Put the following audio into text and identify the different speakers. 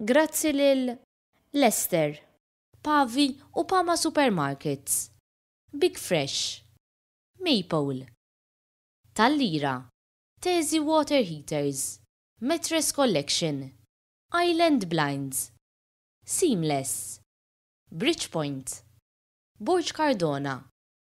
Speaker 1: Grazzi lil Lester, Pavi u Pama Supermarkets, Big Fresh, Maple, Tallira, Tezi Water Heaters, Metres Collection, Island Blinds, Seamless, Bridgepoint, Borch Cardona